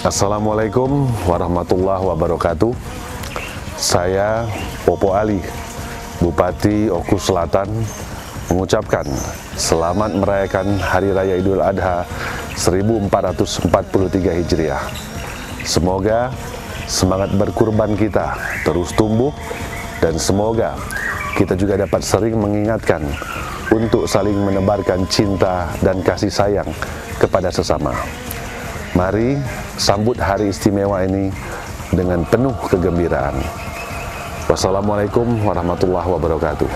Assalamualaikum warahmatullahi wabarakatuh. Saya Popo Ali, Bupati Oku Selatan, mengucapkan selamat merayakan Hari Raya Idul Adha 1443 Hijriah. Semoga semangat berkurban kita terus tumbuh dan semoga kita juga dapat sering mengingatkan untuk saling menebarkan cinta dan kasih sayang kepada sesama. Mari sambut hari istimewa ini dengan penuh kegembiraan. Wassalamualaikum warahmatullahi wabarakatuh.